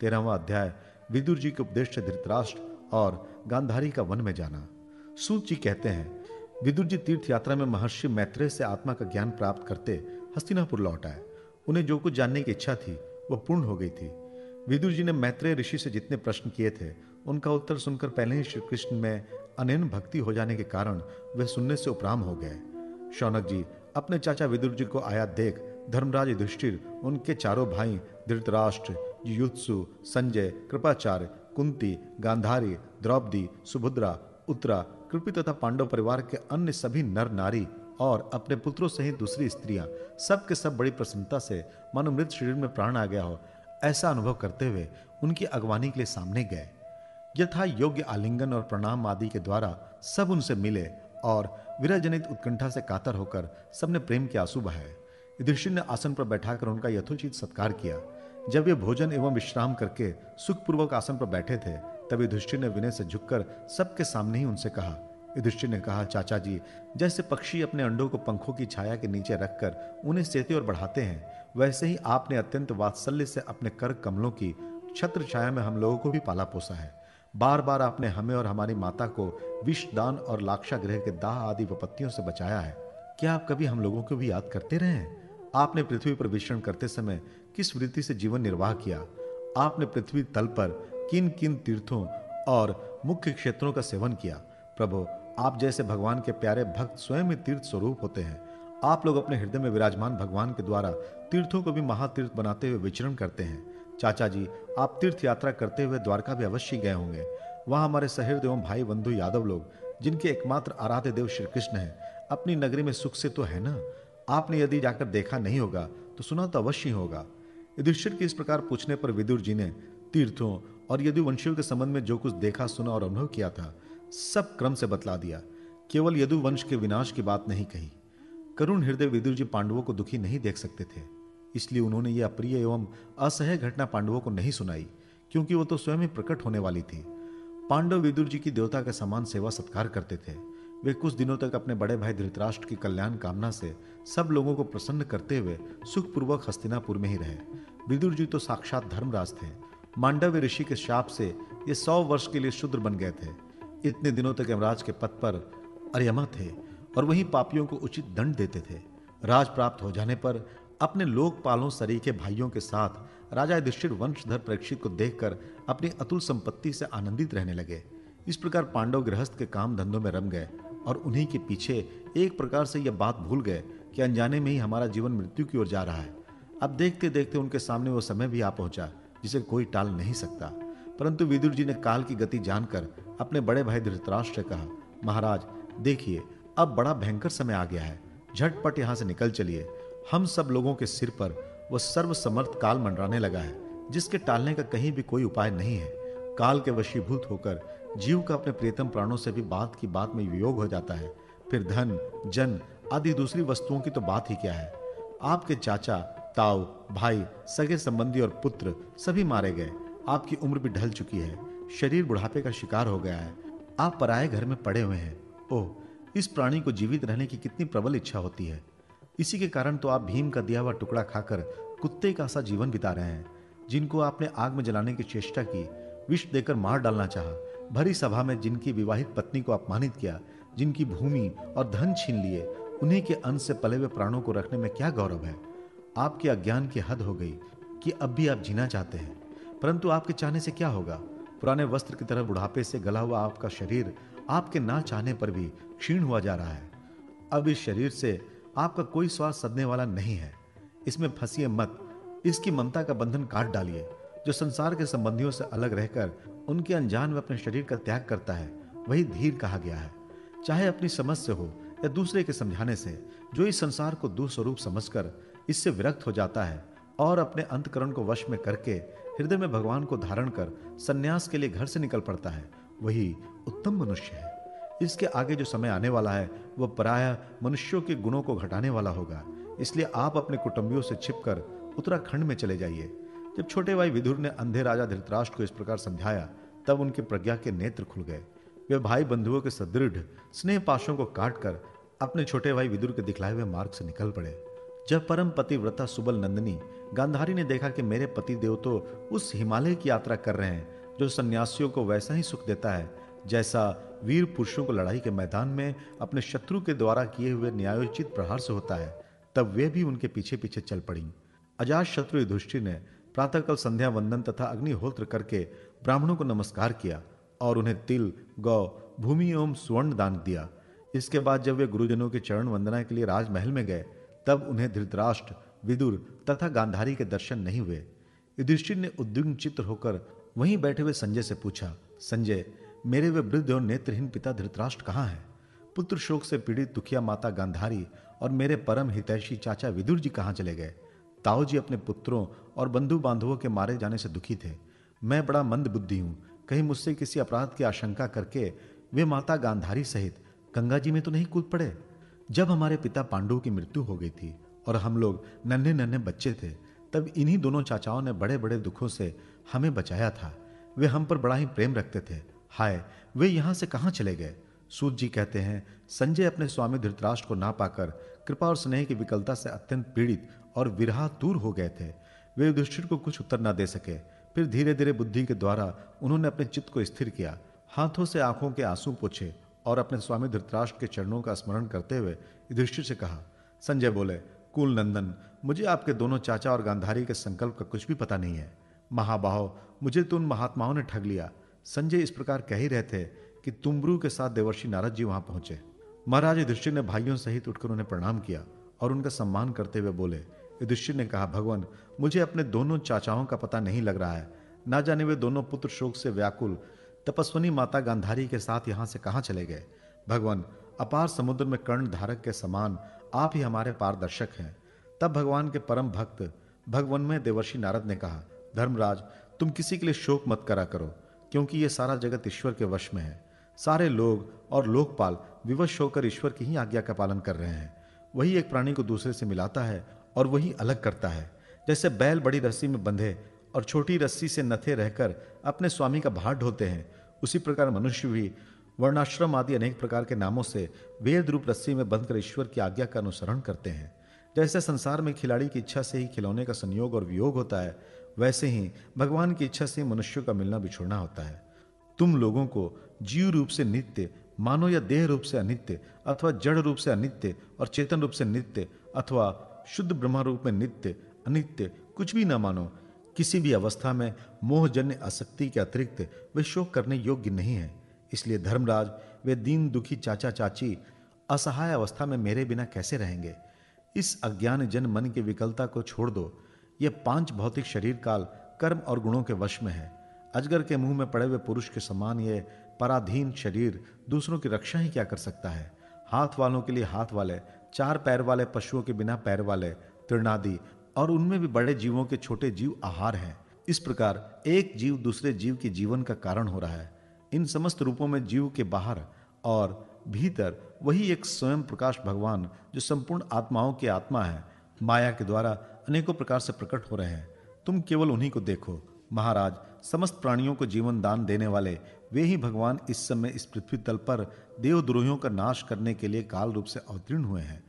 तेरहवा अध्याय, विदुर जी के उपदेश से धृतराष्ट्र और गांधारी का वन में जाना। सूत जी कहते हैं, विदुर जी तीर्थ यात्रा में महर्षि मैत्रेय से आत्मा का ज्ञान प्राप्त करते हस्तिनापुर लौट आए। उन्हें जो कुछ जानने की इच्छा थी, वह पूर्ण हो गई थी। विदुर जी ने मैत्रेय ऋषि से जितने प्रश्न किए थे, उनका उत्तर सुनकर पहले ही श्री कृष्ण में अनैन भक्ति हो जाने के कारण वे सुनने से उपराम हो गए। शौनक जी, अपने चाचा विदुर जी को आया देख धर्मराज युधिष्ठिर, उनके चारों भाई धृतराष्ट्र युत्सु संजय, कृपाचार्य, कुंती, गांधारी, द्रौपदी, सुभद्रा, उत्तरा, कृपी तथा पांडव परिवार के अन्य सभी नर नारी और अपने पुत्रों सहित दूसरी स्त्रियाँ सब के सब बड़ी प्रसन्नता से मानो मृत शरीर में प्राण आ गया हो, ऐसा अनुभव करते हुए उनकी अगवानी के लिए सामने गए। यथा योग्य आलिंगन और प्रणाम आदि के द्वारा सब उनसे मिले और विरजनित उत्कंठा से कातर होकर सबने प्रेम के आँसू बहाए। युधिष्ठिर ने आसन पर बैठाकर उनका यथोचित सत्कार किया। जब वे भोजन एवं विश्राम करके सुखपूर्वक आसन पर बैठे थे, तब युधिष्ठिर ने विनय से झुककर सबके सामने ही उनसे कहा। युधिष्ठिर ने कहा, चाचा जी, जैसे पक्षी अपने अंडों को पंखों की छाया के नीचे रखकर उन्हें सेते और बढ़ाते हैं, वैसे ही आपने अत्यंत वात्सल्य से अपने कर कमलों की छत्र छाया में हम लोगों को भी पाला पोसा है। बार बार आपने हमें और हमारी माता को विष दान और लाक्षा ग्रह के दाह आदि विपत्तियों से बचाया है। क्या आप कभी हम लोगों को भी याद करते रहे आपने पृथ्वी पर विचरण करते समय किस वृत्ति से जीवन निर्वाह किया? आपने पृथ्वी तल पर किन किन तीर्थों और मुख्य क्षेत्रों का सेवन किया? प्रभु, आप जैसे भगवान के प्यारे भक्त स्वयं तीर्थ स्वरूप होते हैं। आप लोग अपने हृदय में विराजमान भगवान के द्वारा तीर्थों को भी महातीर्थ बनाते हुए विचरण करते हैं। चाचा जी, आप तीर्थ यात्रा करते हुए द्वारका भी अवश्य गए होंगे। वहाँ हमारे सहृद एवं भाई बंधु यादव लोग, जिनके एकमात्र आराध्य देव श्री कृष्ण है, अपनी नगरी में सुख से तो है ना? आपने यदि जाकर देखा नहीं होगा तो सुना तो अवश्य होगा। युधिष्ठिर के इस प्रकार पूछने पर विदुर जी ने, तीर्थों और यदुवंशियों के संबंध में जो कुछ देखा, सुना और अनुभव किया था, सब क्रम से बतला दिया। केवल यदुवंश के विनाश की बात नहीं कही। करुण हृदय विदुर जी पांडवों को दुखी नहीं देख सकते थे, इसलिए उन्होंने यह अप्रिय एवं असह्य घटना पांडवों को नहीं सुनाई, क्योंकि वो तो स्वयं ही प्रकट होने वाली थी। पांडव विदुर जी की देवता का समान सेवा सत्कार करते थे। वे कुछ दिनों तक अपने बड़े भाई धृतराष्ट्र की कल्याण कामना से सब लोगों को प्रसन्न करते हुए सुखपूर्वक हस्तिनापुर में ही रहे। विदुर जी तो साक्षात धर्मराज थे। मांडव्य ऋषि के शाप से ये सौ वर्ष के लिए शुद्र बन गए थे। इतने दिनों तक यमराज के पद पर अर्यमा थे और वही पापियों को उचित दंड देते थे। राज प्राप्त हो जाने पर अपने लोकपालों सरीखे भाइयों के साथ राजा युधिष्ठिर वंशधर परीक्षित को देखकर अपनी अतुल संपत्ति से आनंदित रहने लगे। इस प्रकार पांडव गृहस्थ के काम धंधों में रम गए और उन्हीं के पीछे एक प्रकार से यह बात भूल गए कि अनजाने में ही हमारा जीवन मृत्यु की ओर जा रहा है। अब देखते देखते उनके सामने वो समय भी आ पहुँचा, जिसे कोई टाल नहीं सकता। परंतु विदुर जी ने काल की गति जानकर अपने बड़े भाई धृतराष्ट्र से कहा, महाराज, देखिए, अब बड़ा भयंकर समय आ गया है। झटपट यहाँ से निकल चलिए। हम सब लोगों के सिर पर वह सर्वसमर्थ काल मंडराने लगा है, जिसके टालने का कहीं भी कोई उपाय नहीं है। काल के वशीभूत होकर जीव का अपने प्रियतम प्राणों से भी बात की बात में वियोग हो जाता है। फिर धन, जन आदि दूसरी वस्तुओं की तो बात ही क्या है? आपके चाचा, ताऊ, भाई, सगे संबंधी और पुत्र सभी मारे गए। आपकी उम्र भी ढल चुकी है। शरीर बुढ़ापे का शिकार हो गया है। आप पराए घर में पड़े हुए हैं। ओह, इस प्राणी को जीवित रहने की कितनी प्रबल इच्छा होती है। इसी के कारण तो आप भीम का दिया हुआ टुकड़ा खाकर कुत्ते का सा जीवन बिता रहे हैं, जिनको आपने आग में जलाने की चेष्टा की। विष देकर मार डालना चाहा। भरी सभा में जिनकी विवाहित पत्नी को अपमानित किया, जिनकी भूमि और धन छीन लिए, उन्हीं के अंश से पले हुए प्राणों को रखने में क्या गौरव है? आपके अज्ञान की हद हो गई कि अब भी आप जीना चाहते हैं। परंतु आपके चाहने से क्या होगा? पुराने वस्त्र की तरह बुढ़ापे से गला हुआ आपका शरीर आपके ना चाहने पर भी क्षीण हुआ जा रहा है। अब इस शरीर से आपका कोई स्वाद सदने वाला नहीं है। इसमें फंसिए मत। इसकी ममता का बंधन काट डालिए। जो संसार के संबंधियों से अलग रहकर उनके अनजान में अपने शरीर का त्याग करता है, वही धीर कहा गया है। चाहे अपनी समझ से हो या दूसरे के समझाने से, जो इस संसार को दुस्वरूप समझकर इससे विरक्त हो जाता है और अपने अंतकरण को वश में करके हृदय में भगवान को धारण कर सन्यास के लिए घर से निकल पड़ता है, वही उत्तम मनुष्य है। इसके आगे जो समय आने वाला है वह पराया मनुष्यों के गुणों को घटाने वाला होगा। इसलिए आप अपने कुटुंबियों से छिपकर उत्तराखंड में चले जाइए। जब छोटे भाई विदुर ने अंधे राजा धृतराष्ट्र को इस प्रकार समझाया, तब उनके प्रज्ञा के नेत्र खुल गए। वे भाई बंधुओं के सदृढ़, स्नेह पाशों को काटकर अपने छोटे भाई विदुर के दिखलाए हुए मार्ग से निकल पड़े। जब परम पतिव्रता सुबल नंदिनी, गांधारी ने देखा कि मेरे पति देव तो उस हिमालय की यात्रा कर रहे हैं, जो सन्यासियों को वैसा ही सुख देता है, जैसा वीर पुरुषों को लड़ाई के मैदान में अपने शत्रु के द्वारा किए हुए न्यायोचित प्रहार से होता है, तब वे भी उनके पीछे पीछे चल पड़ी। अजात शत्रु युधिष्ठिर ने प्रातःकाल संध्या वंदन तथा अग्निहोत्र करके ब्राह्मणों को नमस्कार किया और उन्हें तिल, गौ, भूमि एवं स्वर्ण दान दिया। इसके बाद जब वे गुरुजनों के चरण वंदना के लिए राजमहल में गए, तब उन्हें धृतराष्ट्र, विदुर तथा गांधारी के दर्शन नहीं हुए। युधिष्ठिर ने उद्विग्न चित्र होकर वहीं बैठे हुए संजय से पूछा, संजय, मेरे वे वृद्ध और नेत्रहीन पिता धृतराष्ट्र कहाँ हैं? पुत्र शोक से पीड़ित दुखिया माता गांधारी और मेरे परम हितैषी चाचा विदुर जी कहाँ चले गए? ताऊ जी अपने पुत्रों और बंधु बांधवों के मारे जाने से दुखी थे। मैं बड़ा मंद बुद्धि हूँ। कहीं मुझसे किसी अपराध की आशंका करके वे माता गांधारी सहित गंगा जी में तो नहीं कूद पड़े। जब हमारे पिता पांडु की मृत्यु हो गई थी और हम लोग नन्हे नन्हे बच्चे थे, तब इन्हीं दोनों चाचाओं ने बड़े बड़े दुखों से हमें बचाया था। वे हम पर बड़ा ही प्रेम रखते थे। हाय, वे यहाँ से कहाँ चले गए? सूत जी कहते हैं, संजय अपने स्वामी धृतराष्ट्र को ना पाकर कृपा और स्नेह की विकलता से अत्यंत पीड़ित और विरहा दूर हो गए थे। वे युधिष्ठिर को कुछ उत्तर न दे सके। फिर धीरे धीरे बुद्धि के द्वारा उन्होंने अपने चित्त को स्थिर किया। हाथों से आँखों के आँसू पूछे और अपने स्वामी धृतराष्ट्र के चरणों का स्मरण करते हुए युधिष्ठिर से कहा, संजय बोले, कुल नंदन, मुझे आपके दोनों चाचा और गांधारी के संकल्प का कुछ भी पता नहीं है। महाबाहो, मुझे तो उन महात्माओं ने ठग लिया। संजय इस प्रकार कह ही रहे थे कि तुम्ब्रू के साथ देवर्षि नारद जी वहाँ पहुँचे। महाराज युधिष्ठिर ने भाइयों सहित उठकर उन्हें प्रणाम किया और उनका सम्मान करते हुए बोले युधिष्ठिर ने कहा, भगवान, मुझे अपने दोनों चाचाओं का पता नहीं लग रहा है। ना जाने वे दोनों पुत्र शोक से व्याकुल, तपस्वनी माता गांधारी के साथ यहाँ से कहाँ चले गए। भगवान, अपार समुद्र में कर्ण धारक के समान आप ही हमारे पारदर्शक हैं। तब भगवान के परम भक्त भगवान में देवर्षि नारद ने कहा, धर्मराज, तुम किसी के लिए शोक मत करा करो, क्योंकि यह सारा जगत ईश्वर के वश में है। सारे लोग और लोकपाल विवश होकर ईश्वर की ही आज्ञा का पालन कर रहे हैं। वही एक प्राणी को दूसरे से मिलाता है और वही अलग करता है। जैसे बैल बड़ी रस्सी में बंधे और छोटी रस्सी से नथे रहकर अपने स्वामी का भार ढोते हैं, उसी प्रकार मनुष्य भी वर्णाश्रम आदि अनेक प्रकार के नामों से वेद रूप रस्सी में बंधकर ईश्वर की आज्ञा का अनुसरण करते हैं। जैसे संसार में खिलाड़ी की इच्छा से ही खिलौने का संयोग और वियोग होता है, वैसे ही भगवान की इच्छा से मनुष्यों का मिलना बिछोड़ना होता है। तुम लोगों को जीव रूप से नित्य मानो या देह रूप से अनित्य अथवा जड़ रूप से अनित्य और चेतन रूप से नित्य अथवा शुद्ध ब्रह्मा रूप में नित्य, अनित्य, कुछ भी न मानो, किसी भी अवस्था में मोहजन्य आसक्ति के अतिरिक्त वे शोक करने योग्य नहीं है। इसलिए धर्मराज, वे दीन दुखी चाचा चाची, असहाय अवस्था में मेरे बिना कैसे रहेंगे? इस अज्ञान जन मन की विकलता को छोड़ दो। ये पाँच भौतिक शरीर काल कर्म और गुणों के वश में है। अजगर के मुँह में पड़े हुए पुरुष के समान ये पराधीन शरीर दूसरों की रक्षा ही क्या कर सकता है? हाथ वालों के लिए हाथ वाले चार पैर वाले पशुओं के बिना पैर वाले तृणादि और उनमें भी बड़े जीवों के छोटे जीव आहार हैं। इस प्रकार एक जीव दूसरे जीव के जीवन का कारण हो रहा है। इन समस्त रूपों में जीव के बाहर और भीतर वही एक स्वयं प्रकाश भगवान जो संपूर्ण आत्माओं की आत्मा है, माया के द्वारा अनेकों प्रकार से प्रकट हो रहे हैं। तुम केवल उन्हीं को देखो। महाराज, समस्त प्राणियों को जीवन दान देने वाले वे ही भगवान इस समय इस पृथ्वी तल पर देवद्रोहियों का नाश करने के लिए काल रूप से अवतीर्ण हुए हैं।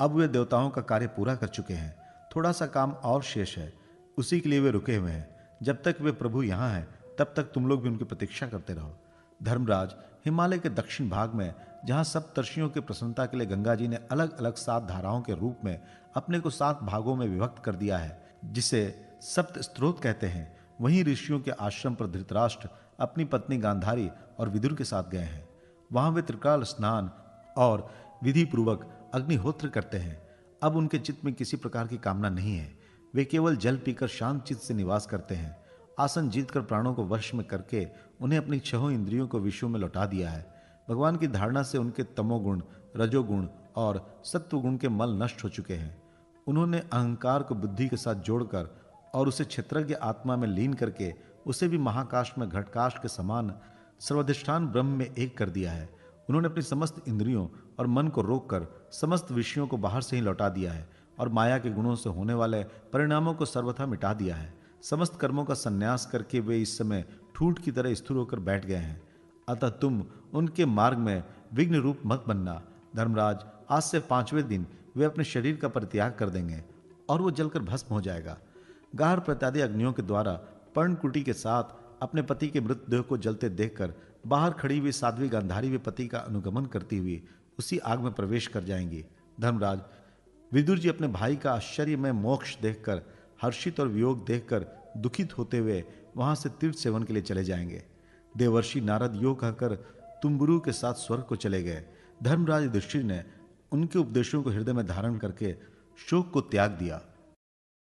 अब वे देवताओं का कार्य पूरा कर चुके हैं। थोड़ा सा काम और शेष है। उसी के लिए वे रुके हुए हैं। जब तक वे प्रभु यहाँ हैं, तब तक तुम लोग भी उनकी प्रतीक्षा करते रहो। धर्मराज, हिमालय के दक्षिण भाग में, जहाँ सप्तर्षियों की प्रसन्नता के लिए गंगा जी ने अलग अलग सात धाराओं के रूप में अपने को सात भागों में विभक्त कर दिया है, जिसे सप्त स्त्रोत कहते हैं, वहीं ऋषियों के आश्रम पर धृतराष्ट्र अपनी पत्नी गांधारी और विदुर के साथ गए हैं। वहाँ वे त्रिकाल स्नान और विधि पूर्वक अग्निहोत्र करते हैं। अब उनके चित्त में किसी प्रकार की कामना नहीं है। वे केवल जल पीकर शांत चित्त से निवास करते हैं। आसन जीतकर प्राणों को वश में करके उन्हें अपनी छहों इंद्रियों को विश्व में लौटा दिया है। भगवान की धारणा से उनके तमोगुण, रजोगुण और सत्वगुण के मल नष्ट हो चुके हैं। उन्होंने अहंकार को बुद्धि के साथ जोड़कर और उसे क्षेत्रज्ञ आत्मा में लीन करके उसे भी महाकाश में घटकाश के समान सर्वाधिष्ठान ब्रह्म में एक कर दिया है। उन्होंने अपनी समस्त इंद्रियों और मन को रोककर समस्त विषयों को बाहर से ही लौटा दिया है और माया के गुणों से होने वाले परिणामों को सर्वथा मिटा दिया है। समस्त कर्मों का संन्यास करके वे इस समय ठूठ की तरह स्थिर होकर बैठ गए हैं। अतः तुम उनके मार्ग में विघ्न रूप मत बनना। धर्मराज, आज से पाँचवें दिन वे अपने शरीर का परित्याग कर देंगे और वो जलकर भस्म हो जाएगा। गार प्रत्यादि अग्नियों के द्वारा पर्णकुटी के साथ अपने पति के मृतदेह को जलते देखकर बाहर खड़ी हुई साध्वी गांधारी भी पति का अनुगमन करती हुई उसी आग में प्रवेश कर जाएँगी। धर्मराज, विदुर जी अपने भाई का आश्चर्य में मोक्ष देखकर, हर्षित और वियोग देखकर दुखित होते हुए वहाँ से तीर्थ सेवन के लिए चले जाएँगे। देवर्षि नारद योग कहकर तुम्बुरु के साथ स्वर्ग को चले गए। धर्मराज युधिष्ठिर ने उनके उपदेशों को हृदय में धारण करके शोक को त्याग दिया।